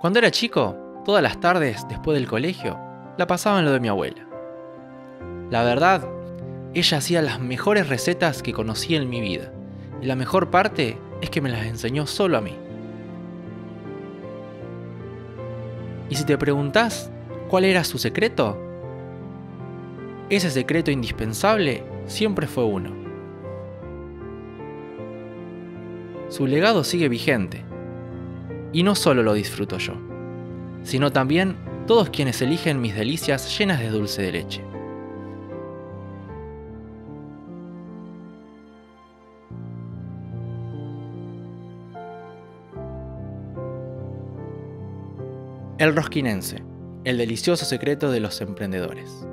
Cuando era chico, todas las tardes después del colegio, la pasaba en lo de mi abuela. La verdad, ella hacía las mejores recetas que conocí en mi vida, y la mejor parte es que me las enseñó solo a mí. Y si te preguntás cuál era su secreto, ese secreto indispensable siempre fue uno. Su legado sigue vigente, y no solo lo disfruto yo, sino también todos quienes eligen mis delicias llenas de dulce de leche. El rosquinense, el delicioso secreto de los emprendedores.